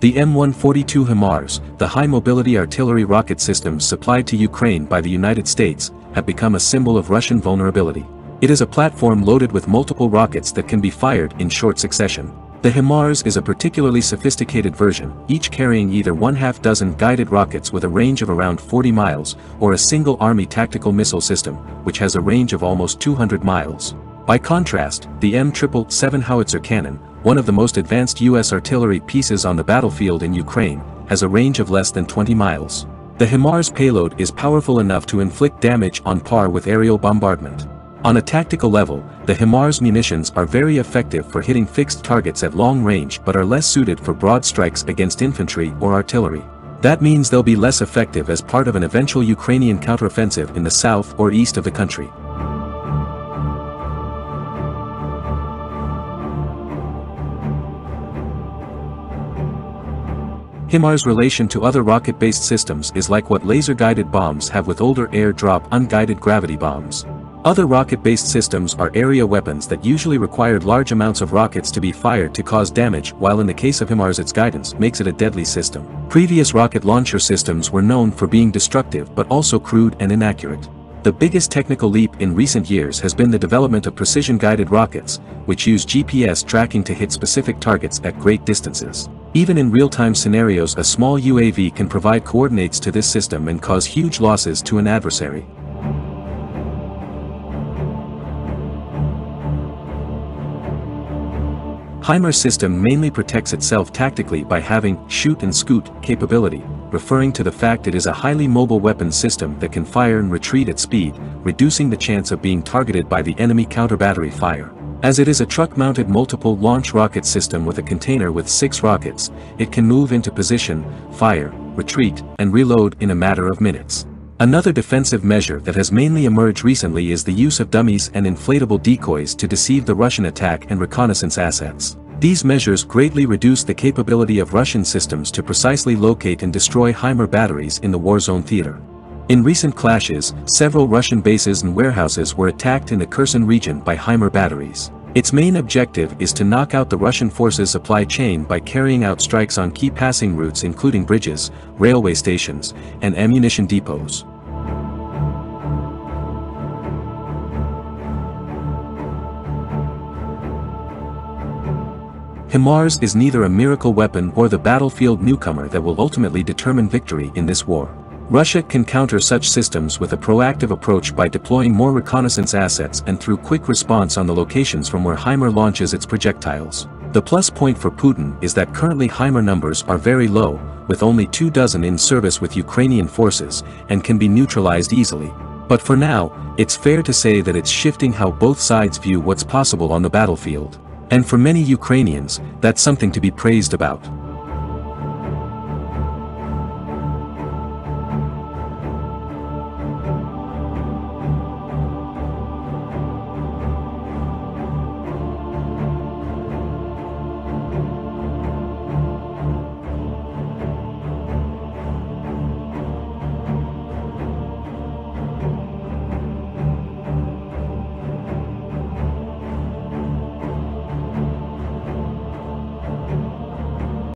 The M142 HIMARS, the high-mobility artillery rocket systems supplied to Ukraine by the United States, have become a symbol of Russian vulnerability. It is a platform loaded with multiple rockets that can be fired in short succession. The HIMARS is a particularly sophisticated version, each carrying either one half dozen guided rockets with a range of around 40 miles, or a single Army tactical missile system, which has a range of almost 200 miles. By contrast, the M777 howitzer cannon, one of the most advanced U.S. artillery pieces on the battlefield in Ukraine, has a range of less than 20 miles. The HIMARS payload is powerful enough to inflict damage on par with aerial bombardment. On a tactical level, the HIMARS munitions are very effective for hitting fixed targets at long range but are less suited for broad strikes against infantry or artillery. That means they'll be less effective as part of an eventual Ukrainian counteroffensive in the south or east of the country. HIMARS' relation to other rocket-based systems is like what laser-guided bombs have with older air-drop unguided gravity bombs. Other rocket-based systems are area weapons that usually required large amounts of rockets to be fired to cause damage while in the case of HIMARS its guidance makes it a deadly system. Previous rocket launcher systems were known for being destructive but also crude and inaccurate. The biggest technical leap in recent years has been the development of precision-guided rockets, which use GPS tracking to hit specific targets at great distances. Even in real-time scenarios a small UAV can provide coordinates to this system and cause huge losses to an adversary. HIMARS system mainly protects itself tactically by having shoot and scoot capability, referring to the fact it is a highly mobile weapon system that can fire and retreat at speed, reducing the chance of being targeted by the enemy counter-battery fire. As it is a truck-mounted multiple launch rocket system with a container with six rockets, it can move into position, fire, retreat, and reload in a matter of minutes. Another defensive measure that has mainly emerged recently is the use of dummies and inflatable decoys to deceive the Russian attack and reconnaissance assets. These measures greatly reduce the capability of Russian systems to precisely locate and destroy HIMARS batteries in the war zone theater. In recent clashes, several Russian bases and warehouses were attacked in the Kherson region by HIMARS batteries. Its main objective is to knock out the Russian forces' supply chain by carrying out strikes on key passing routes including bridges, railway stations, and ammunition depots. HIMARS is neither a miracle weapon or the battlefield newcomer that will ultimately determine victory in this war. Russia can counter such systems with a proactive approach by deploying more reconnaissance assets and through quick response on the locations from where HIMARS launches its projectiles. The plus point for Putin is that currently HIMARS numbers are very low, with only two dozen in service with Ukrainian forces, and can be neutralized easily. But for now, it's fair to say that it's shifting how both sides view what's possible on the battlefield. And for many Ukrainians, that's something to be praised about.